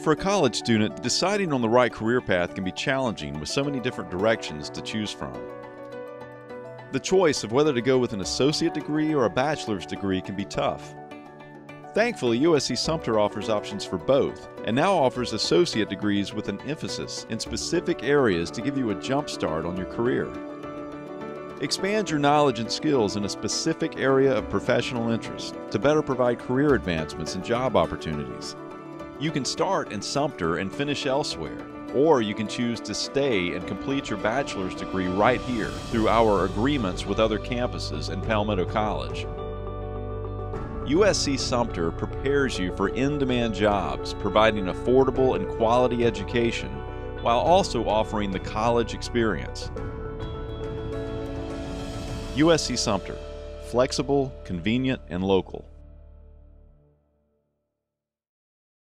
For a college student, deciding on the right career path can be challenging with so many different directions to choose from. The choice of whether to go with an associate degree or a bachelor's degree can be tough. Thankfully, USC Sumter offers options for both and now offers associate degrees with an emphasis in specific areas to give you a jump start on your career. Expand your knowledge and skills in a specific area of professional interest to better provide career advancements and job opportunities. You can start in Sumter and finish elsewhere, or you can choose to stay and complete your bachelor's degree right here through our agreements with other campuses and Palmetto College. USC Sumter prepares you for in demand jobs, providing affordable and quality education while also offering the college experience. USC Sumter, flexible, convenient, and local.